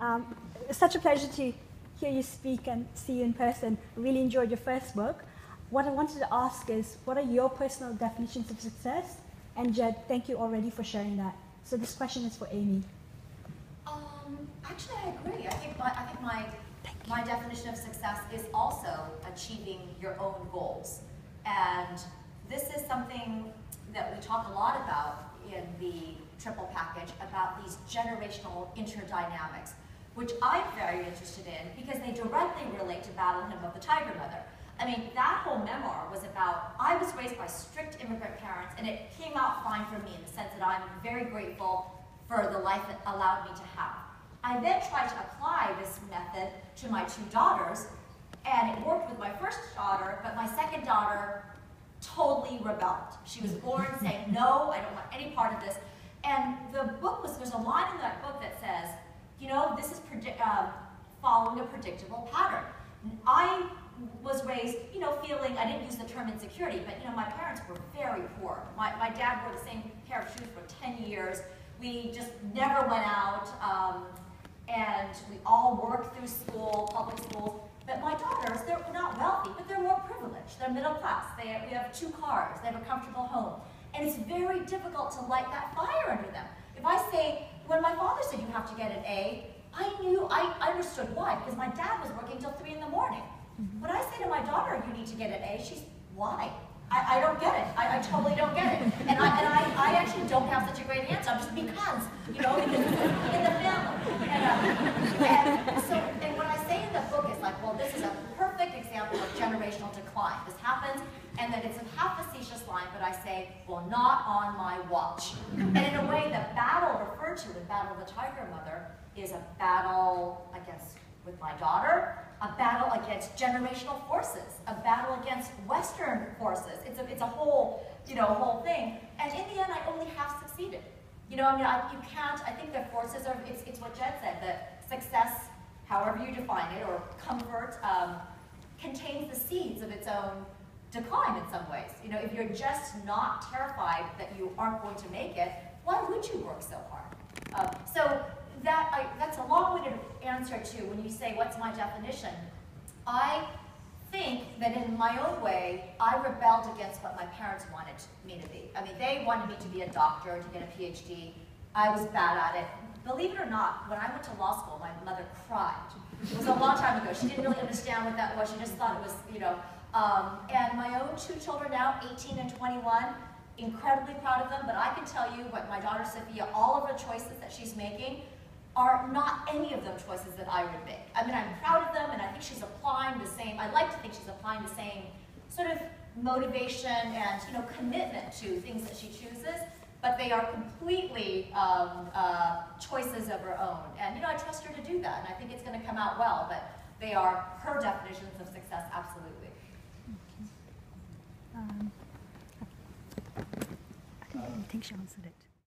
Um, it's such a pleasure to hear you speak and see you in person. Really enjoyed your first book. What I wanted to ask is, what are your personal definitions of success? And Jed, thank you already for sharing that. So this question is for Amy. Um, actually, I agree. I think my, I think my, my definition of success is also achieving your own goals. And this is something that we talk a lot about triple package about these generational interdynamics, which I'm very interested in because they directly relate to Battle Hymn of the Tiger Mother. I mean, that whole memoir was about, I was raised by strict immigrant parents, and it came out fine for me in the sense that I'm very grateful for the life it allowed me to have. I then tried to apply this method to my two daughters, and it worked with my first daughter, but my second daughter totally rebelled. She was born saying, no, I don't want any part of this. And the book was, there's a line in that book that says, you know, this is uh, following a predictable pattern. I was raised, you know, feeling, I didn't use the term insecurity, but, you know, my parents were very poor. My, my dad wore the same pair of shoes for 10 years. We just never went out, um, and we all worked through school, public schools. But my daughters, they're not wealthy, but they're more privileged. They're middle class. They have, we have two cars. They have a comfortable home. And it's very difficult to light that fire under them. If I say, when my father said you have to get an A, I knew, I understood why, because my dad was working till three in the morning. Mm-hmm. When I say to my daughter, you need to get an A, she's, why? I, I don't get it. I, I, totally don't get it. And, I, and I, I actually don't have such a great answer. I'm just because, you know, in the family. And, uh, and so, and what I say in the book is like, well, this is a perfect example of generational decline. This and then it's a half facetious line, but I say, well, not on my watch. And in a way, the battle referred to in Battle of the Tiger Mother is a battle, I guess, with my daughter, a battle against generational forces, a battle against Western forces. It's a, it's a whole, you know, whole thing. And in the end, I only half succeeded. You know, I mean, I, you can't, I think the forces are, it's, it's what Jed said, that success, however you define it, or comfort, um, contains the seeds of its own decline in some ways. You know, if you're just not terrified that you aren't going to make it, why would you work so hard? Uh, so that I, that's a long-winded answer to when you say, what's my definition? I think that in my own way, I rebelled against what my parents wanted me to be. I mean, they wanted me to be a doctor, to get a PhD. I was bad at it. Believe it or not, when I went to law school, my mother cried. It was a long time ago. She didn't really understand what that was. She just thought it was, you know, um, and my own two children now, 18 and 21, incredibly proud of them, but I can tell you what my daughter Sophia, all of her choices that she's making are not any of them choices that I would make. I mean, I'm proud of them, and I think she's applying the same, I like to think she's applying the same sort of motivation and, you know, commitment to things that she chooses, but they are completely um, uh, choices of her own. And, you know, I trust her to do that, and I think it's going to come out well, but they are her definitions of success, absolutely. Um, I think she answered it.